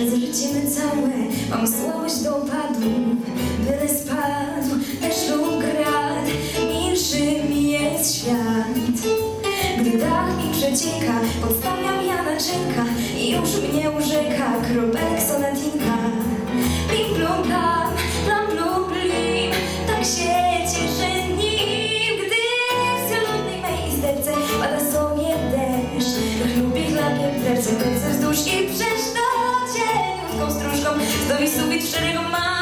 Przez życie my całe. Mam słabość do opadu Byle spadł deszcz lub grad Milszym jest świat. Gdy dach mi przecieka Podstawiam ja naczynka I już mnie urzeka Kropelek sonatinka. Plim plum plam, plam plum plim. Tak się cieszę nim Gdy w zielonej mej izdebce Pada sobie deszcz. Lubię chlapie w serce Serce wzdłuż i wszerz są, znowu sufić szczerego ma.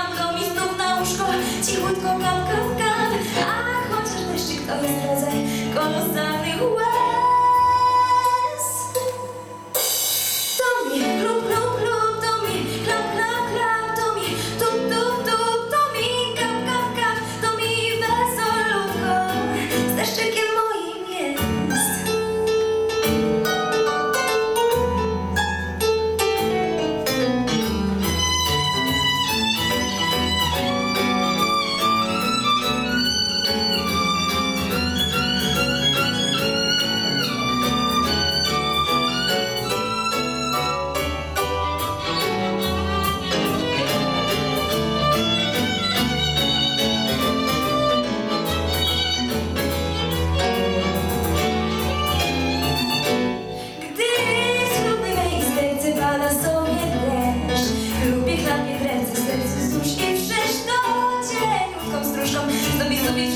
Sobie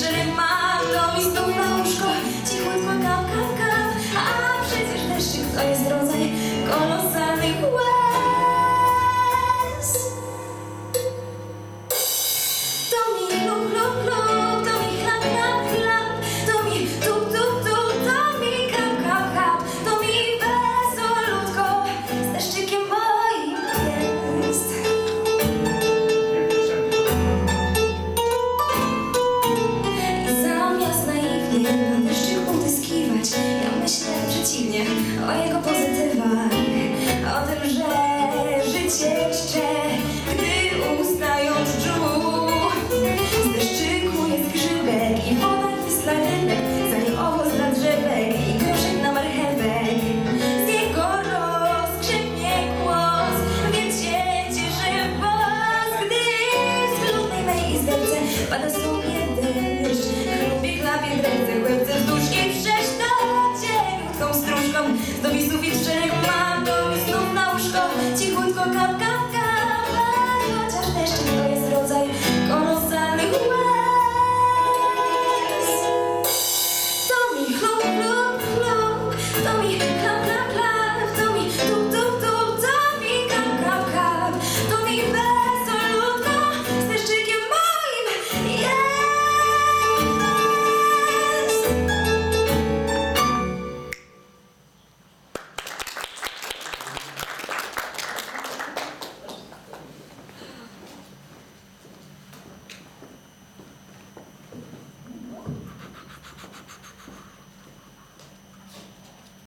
To mi znów na łóżko. Cichutko kap, kap, kap. A przecież deszczyk to jest rodzaj I zamiast naiwnie na deszczyk